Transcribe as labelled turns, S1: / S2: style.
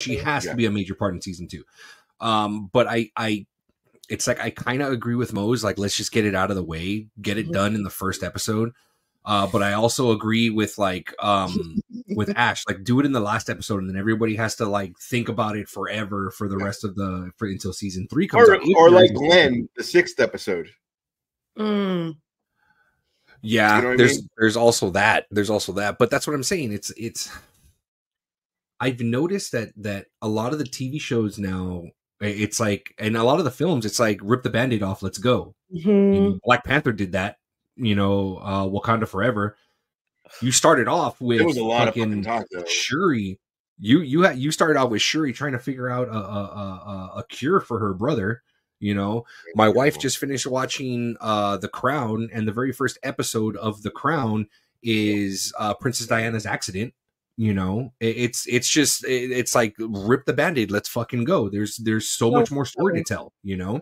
S1: she has
S2: Yeah.
S1: to be a major part in season two. Um, but I, I, it's like I kind of agree with Mose. Like, let's just get it out of the way, get it
S3: Mhm.
S1: done in the first episode. Uh, but I also agree with like um with Ash, like do it in the last episode, and then everybody has to like think about it forever for the rest of the for until season three comes
S2: Or,
S1: out.
S2: Or like
S1: is a season
S2: Glenn, the sixth episode.
S3: Mm.
S1: Yeah,
S2: You know what I
S1: there's
S2: mean?
S1: there's also that. There's also that. But that's what I'm saying. It's it's I've noticed that that a lot of the TV shows now it's like and a lot of the films it's like rip the band-aid off, let's go.
S3: Mhm.
S1: Black Panther did that, you know, uh Wakanda Forever. You started off with
S2: There was a lot of
S1: fucking
S2: fucking talk.
S1: Shuri. You you had you started out with Shuri trying to figure out a a, a, a- a cure for her brother. You know, my wife just finished watching uh The Crown, and the very first episode of The Crown is uh Princess Diana's accident. You know, it's it's just it's like rip the band-aid, let's fucking go. There's there's so much more story to tell. You know.